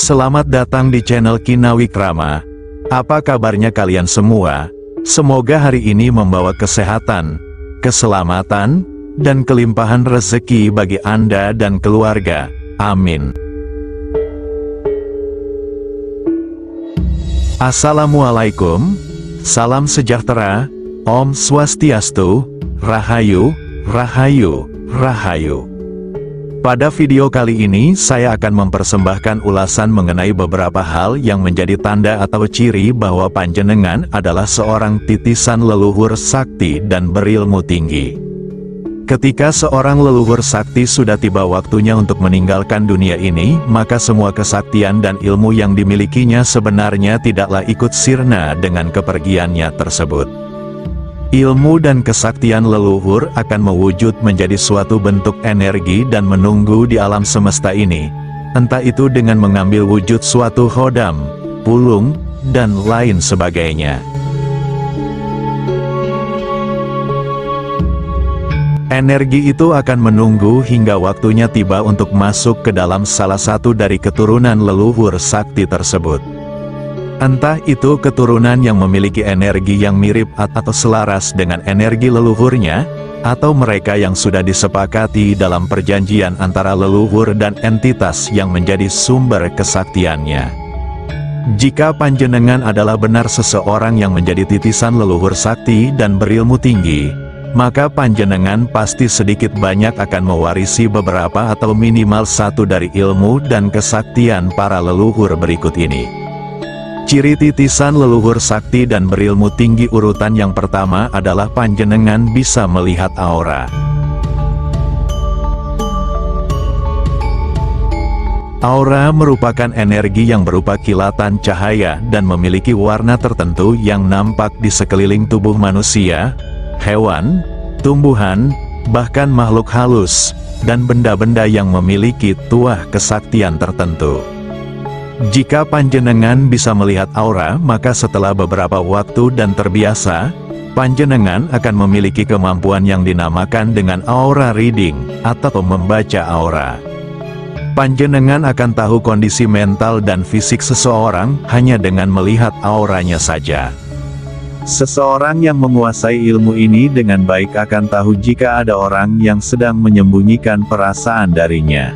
Selamat datang di channel Kinawi Krama. Apa kabarnya kalian semua? Semoga hari ini membawa kesehatan, keselamatan, dan kelimpahan rezeki bagi Anda dan keluarga. Amin. Assalamualaikum, salam sejahtera, Om Swastiastu, Rahayu, Rahayu, Rahayu. Pada video kali ini saya akan mempersembahkan ulasan mengenai beberapa hal yang menjadi tanda atau ciri bahwa panjenengan adalah seorang titisan leluhur sakti dan berilmu tinggi. Ketika seorang leluhur sakti sudah tiba waktunya untuk meninggalkan dunia ini, maka semua kesaktian dan ilmu yang dimilikinya sebenarnya tidaklah ikut sirna dengan kepergiannya tersebut. Ilmu dan kesaktian leluhur akan mewujud menjadi suatu bentuk energi dan menunggu di alam semesta ini, entah itu dengan mengambil wujud suatu hodam, pulung, dan lain sebagainya. Energi itu akan menunggu hingga waktunya tiba untuk masuk ke dalam salah satu dari keturunan leluhur sakti tersebut. Entah itu keturunan yang memiliki energi yang mirip atau selaras dengan energi leluhurnya, atau mereka yang sudah disepakati dalam perjanjian antara leluhur dan entitas yang menjadi sumber kesaktiannya. Jika panjenengan adalah benar seseorang yang menjadi titisan leluhur sakti dan berilmu tinggi, maka panjenengan pasti sedikit banyak akan mewarisi beberapa atau minimal satu dari ilmu dan kesaktian para leluhur berikut ini. Ciri titisan leluhur sakti dan berilmu tinggi urutan yang pertama adalah panjenengan bisa melihat aura. Aura merupakan energi yang berupa kilatan cahaya dan memiliki warna tertentu yang nampak di sekeliling tubuh manusia, hewan, tumbuhan, bahkan makhluk halus, dan benda-benda yang memiliki tuah kesaktian tertentu. Jika panjenengan bisa melihat aura, maka setelah beberapa waktu dan terbiasa, panjenengan akan memiliki kemampuan yang dinamakan dengan aura reading, atau membaca aura. Panjenengan akan tahu kondisi mental dan fisik seseorang hanya dengan melihat auranya saja. Seseorang yang menguasai ilmu ini dengan baik akan tahu jika ada orang yang sedang menyembunyikan perasaan darinya.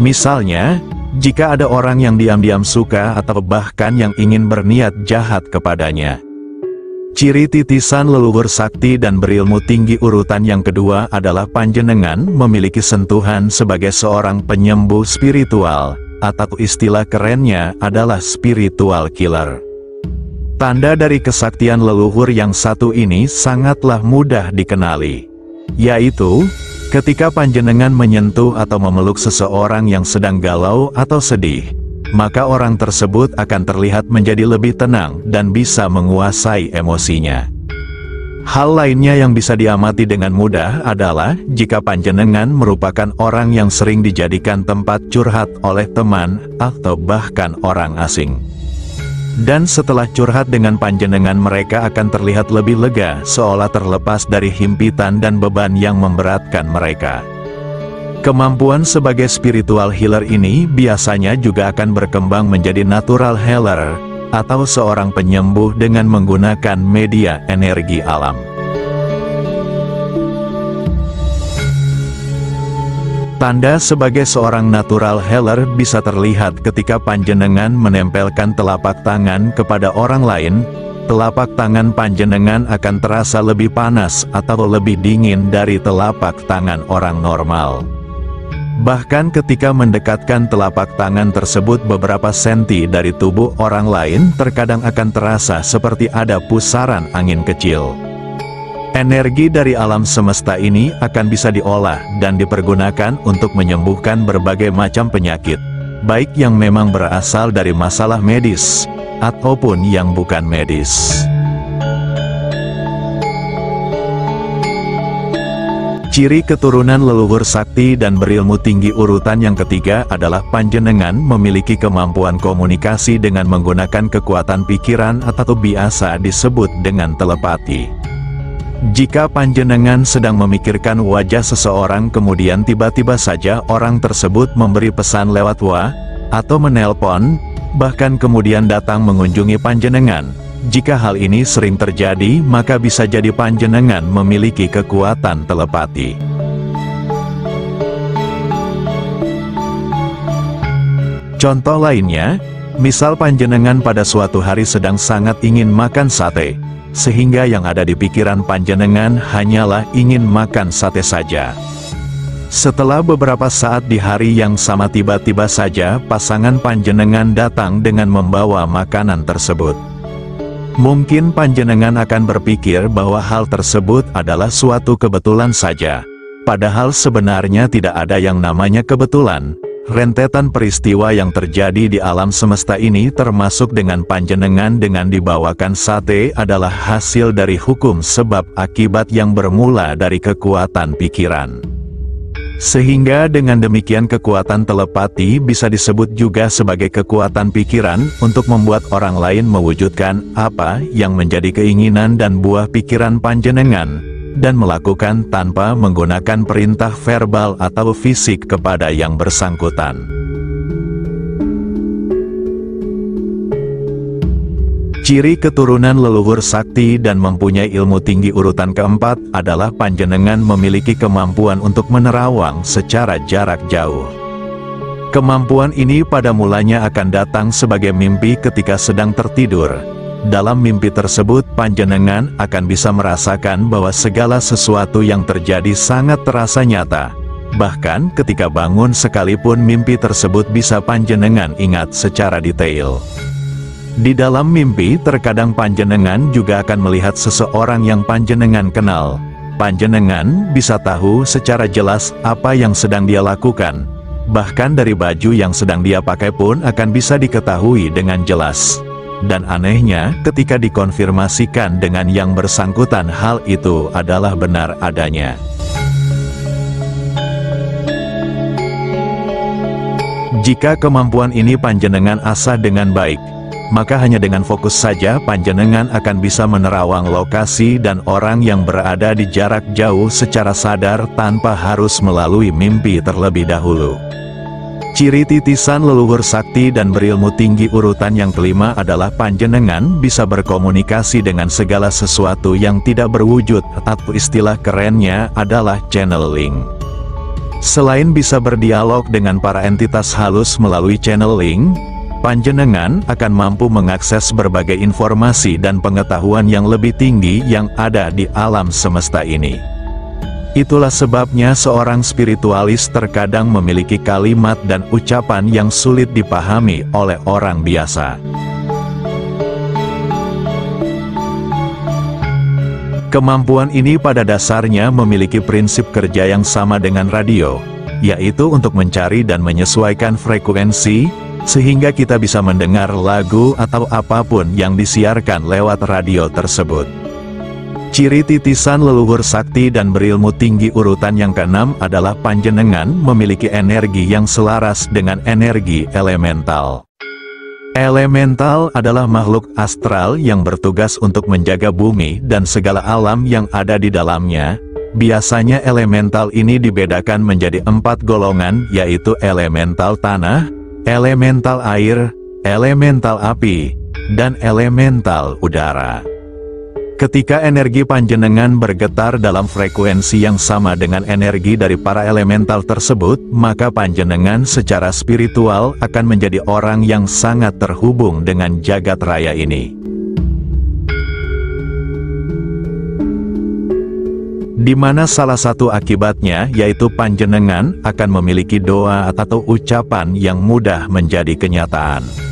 Misalnya, jika ada orang yang diam-diam suka atau bahkan yang ingin berniat jahat kepadanya. Ciri titisan leluhur sakti dan berilmu tinggi urutan yang kedua adalah panjenengan memiliki sentuhan sebagai seorang penyembuh spiritual, atau istilah kerennya adalah spiritual killer. Tanda dari kesaktian leluhur yang satu ini sangatlah mudah dikenali. Yaitu, ketika panjenengan menyentuh atau memeluk seseorang yang sedang galau atau sedih, maka orang tersebut akan terlihat menjadi lebih tenang dan bisa menguasai emosinya. Hal lainnya yang bisa diamati dengan mudah adalah jika panjenengan merupakan orang yang sering dijadikan tempat curhat oleh teman atau bahkan orang asing. Dan setelah curhat dengan panjenengan mereka akan terlihat lebih lega seolah terlepas dari himpitan dan beban yang memberatkan mereka. Kemampuan sebagai spiritual healer ini biasanya juga akan berkembang menjadi natural healer, atau seorang penyembuh dengan menggunakan media energi alam. Tanda sebagai seorang natural healer bisa terlihat ketika panjenengan menempelkan telapak tangan kepada orang lain, telapak tangan panjenengan akan terasa lebih panas atau lebih dingin dari telapak tangan orang normal. Bahkan ketika mendekatkan telapak tangan tersebut beberapa senti dari tubuh orang lain terkadang akan terasa seperti ada pusaran angin kecil. Energi dari alam semesta ini akan bisa diolah dan dipergunakan untuk menyembuhkan berbagai macam penyakit, baik yang memang berasal dari masalah medis, ataupun yang bukan medis. Ciri keturunan leluhur sakti dan berilmu tinggi urutan yang ketiga adalah panjenengan memiliki kemampuan komunikasi dengan menggunakan kekuatan pikiran atau biasa disebut dengan telepati. Jika panjenengan sedang memikirkan wajah seseorang kemudian tiba-tiba saja orang tersebut memberi pesan lewat wa, atau menelpon, bahkan kemudian datang mengunjungi panjenengan. Jika hal ini sering terjadi, maka bisa jadi panjenengan memiliki kekuatan telepati. Contoh lainnya, misal panjenengan pada suatu hari sedang sangat ingin makan sate, sehingga yang ada di pikiran panjenengan hanyalah ingin makan sate saja. Setelah beberapa saat di hari yang sama tiba-tiba saja pasangan panjenengan datang dengan membawa makanan tersebut. Mungkin panjenengan akan berpikir bahwa hal tersebut adalah suatu kebetulan saja. Padahal sebenarnya tidak ada yang namanya kebetulan, Rentetan peristiwa yang terjadi di alam semesta ini termasuk dengan panjenengan dengan dibawakan sate adalah hasil dari hukum sebab akibat yang bermula dari kekuatan pikiran. Sehingga dengan demikian kekuatan telepati bisa disebut juga sebagai kekuatan pikiran untuk membuat orang lain mewujudkan apa yang menjadi keinginan dan buah pikiran panjenengan, dan melakukan tanpa menggunakan perintah verbal atau fisik kepada yang bersangkutan. Ciri keturunan leluhur sakti dan mempunyai ilmu tinggi urutan keempat adalah panjenengan memiliki kemampuan untuk menerawang secara jarak jauh. Kemampuan ini pada mulanya akan datang sebagai mimpi ketika sedang tertidur, dalam mimpi tersebut panjenengan akan bisa merasakan bahwa segala sesuatu yang terjadi sangat terasa nyata. Bahkan ketika bangun sekalipun mimpi tersebut bisa panjenengan ingat secara detail. Di dalam mimpi terkadang panjenengan juga akan melihat seseorang yang panjenengan kenal. Panjenengan bisa tahu secara jelas apa yang sedang dia lakukan. Bahkan dari baju yang sedang dia pakai pun akan bisa diketahui dengan jelas. Dan anehnya, ketika dikonfirmasikan dengan yang bersangkutan hal itu adalah benar adanya. Jika kemampuan ini panjenengan asah dengan baik, maka hanya dengan fokus saja panjenengan akan bisa menerawang lokasi dan orang yang berada di jarak jauh secara sadar tanpa harus melalui mimpi terlebih dahulu. Ciri titisan leluhur sakti dan berilmu tinggi urutan yang kelima adalah panjenengan bisa berkomunikasi dengan segala sesuatu yang tidak berwujud atau istilah kerennya adalah channeling. Selain bisa berdialog dengan para entitas halus melalui channeling, panjenengan akan mampu mengakses berbagai informasi dan pengetahuan yang lebih tinggi yang ada di alam semesta ini. Itulah sebabnya seorang spiritualis terkadang memiliki kalimat dan ucapan yang sulit dipahami oleh orang biasa. Kemampuan ini pada dasarnya memiliki prinsip kerja yang sama dengan radio, yaitu untuk mencari dan menyesuaikan frekuensi, sehingga kita bisa mendengar lagu atau apa pun yang disiarkan lewat radio tersebut. Ciri titisan leluhur sakti dan berilmu tinggi urutan yang keenam adalah panjenengan memiliki energi yang selaras dengan energi elemental. Elemental adalah makhluk astral yang bertugas untuk menjaga bumi dan segala alam yang ada di dalamnya. Biasanya elemental ini dibedakan menjadi empat golongan yaitu elemental tanah, elemental air, elemental api, dan elemental udara. Ketika energi panjenengan bergetar dalam frekuensi yang sama dengan energi dari para elemental tersebut, maka panjenengan secara spiritual akan menjadi orang yang sangat terhubung dengan jagat raya ini. Di mana salah satu akibatnya yaitu panjenengan akan memiliki doa atau ucapan yang mudah menjadi kenyataan.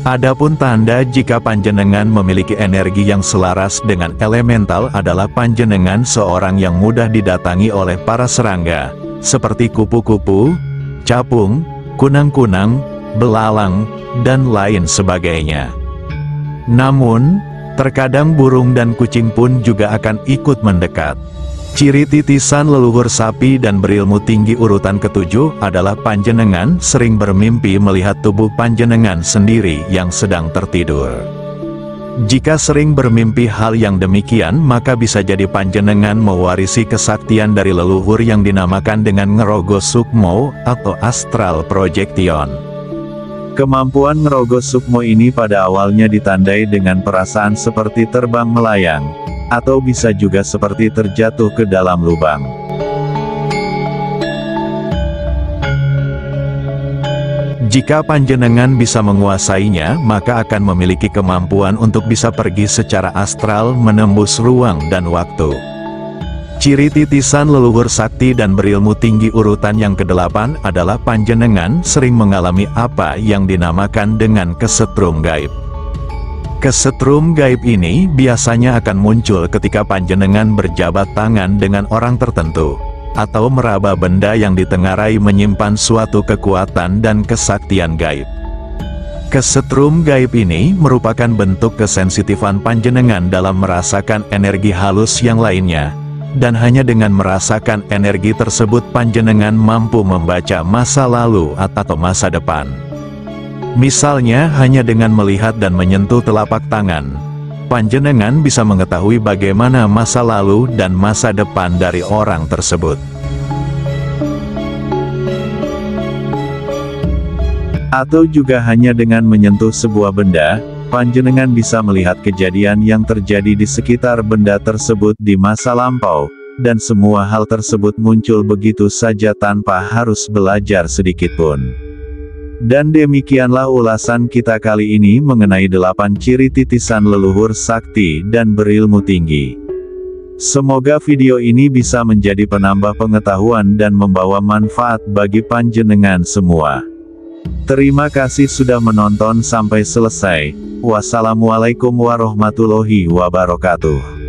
Adapun tanda jika panjenengan memiliki energi yang selaras dengan elemental adalah panjenengan seorang yang mudah didatangi oleh para serangga, seperti kupu-kupu, capung, kunang-kunang, belalang, dan lain sebagainya. Namun, terkadang burung dan kucing pun juga akan ikut mendekat. Ciri titisan leluhur sapi dan berilmu tinggi urutan ketujuh adalah panjenengan sering bermimpi melihat tubuh panjenengan sendiri yang sedang tertidur. Jika sering bermimpi hal yang demikian maka bisa jadi panjenengan mewarisi kesaktian dari leluhur yang dinamakan dengan ngerogo sukmo atau astral projection. Kemampuan ngerogos sukmo ini pada awalnya ditandai dengan perasaan seperti terbang melayang, atau bisa juga seperti terjatuh ke dalam lubang. Jika panjenengan bisa menguasainya, maka akan memiliki kemampuan untuk bisa pergi secara astral menembus ruang dan waktu. Ciri titisan leluhur sakti dan berilmu tinggi urutan yang kedelapan adalah panjenengan sering mengalami apa yang dinamakan dengan kesetrum gaib. Kesetrum gaib ini biasanya akan muncul ketika panjenengan berjabat tangan dengan orang tertentu atau meraba benda yang ditengarai menyimpan suatu kekuatan dan kesaktian gaib. Kesetrum gaib ini merupakan bentuk kesensitifan panjenengan dalam merasakan energi halus yang lainnya, dan hanya dengan merasakan energi tersebut panjenengan mampu membaca masa lalu atau masa depan. Misalnya hanya dengan melihat dan menyentuh telapak tangan, panjenengan bisa mengetahui bagaimana masa lalu dan masa depan dari orang tersebut. Atau juga hanya dengan menyentuh sebuah benda, panjenengan bisa melihat kejadian yang terjadi di sekitar benda tersebut di masa lampau, dan semua hal tersebut muncul begitu saja tanpa harus belajar sedikitpun. Dan demikianlah ulasan kita kali ini mengenai delapan ciri titisan leluhur sakti dan berilmu tinggi. Semoga video ini bisa menjadi penambah pengetahuan dan membawa manfaat bagi panjenengan semua. Terima kasih sudah menonton sampai selesai. Wassalamualaikum warahmatullahi wabarakatuh.